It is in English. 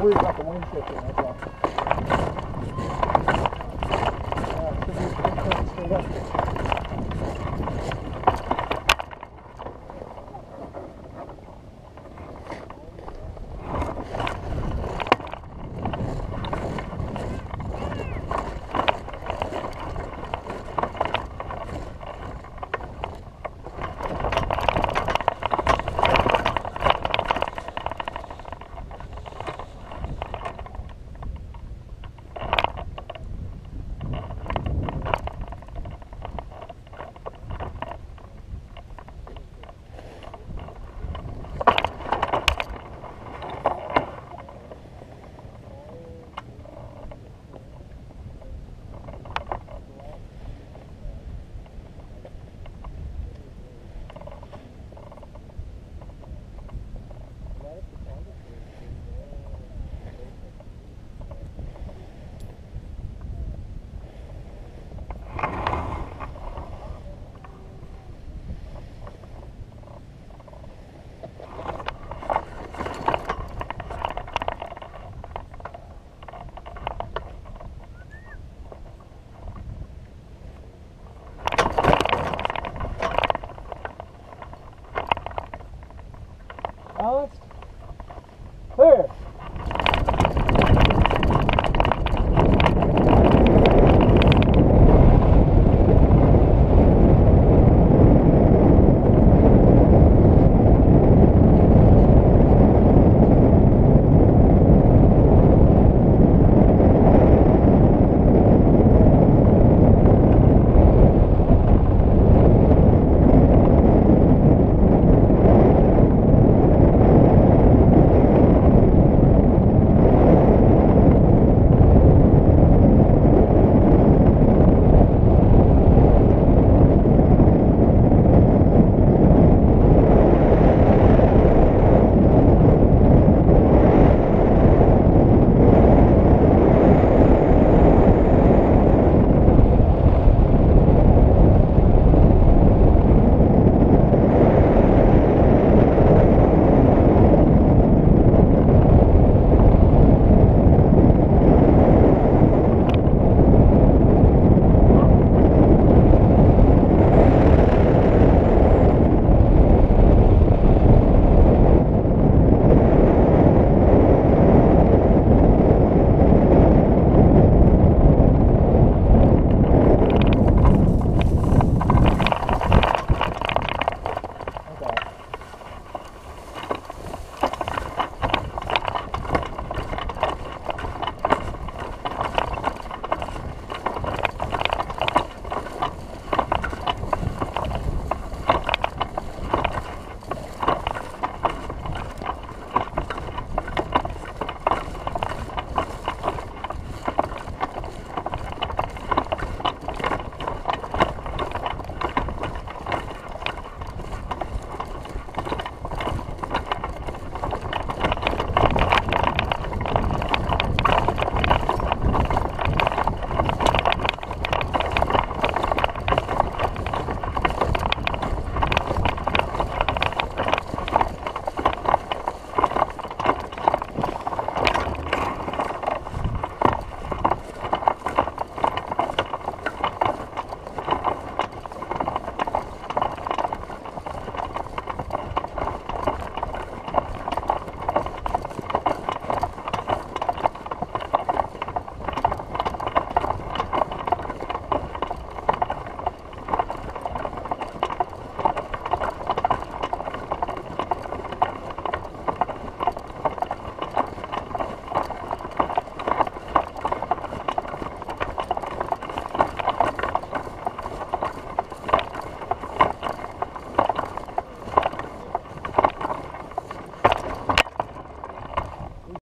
worried about the wind shifting, that's all. There.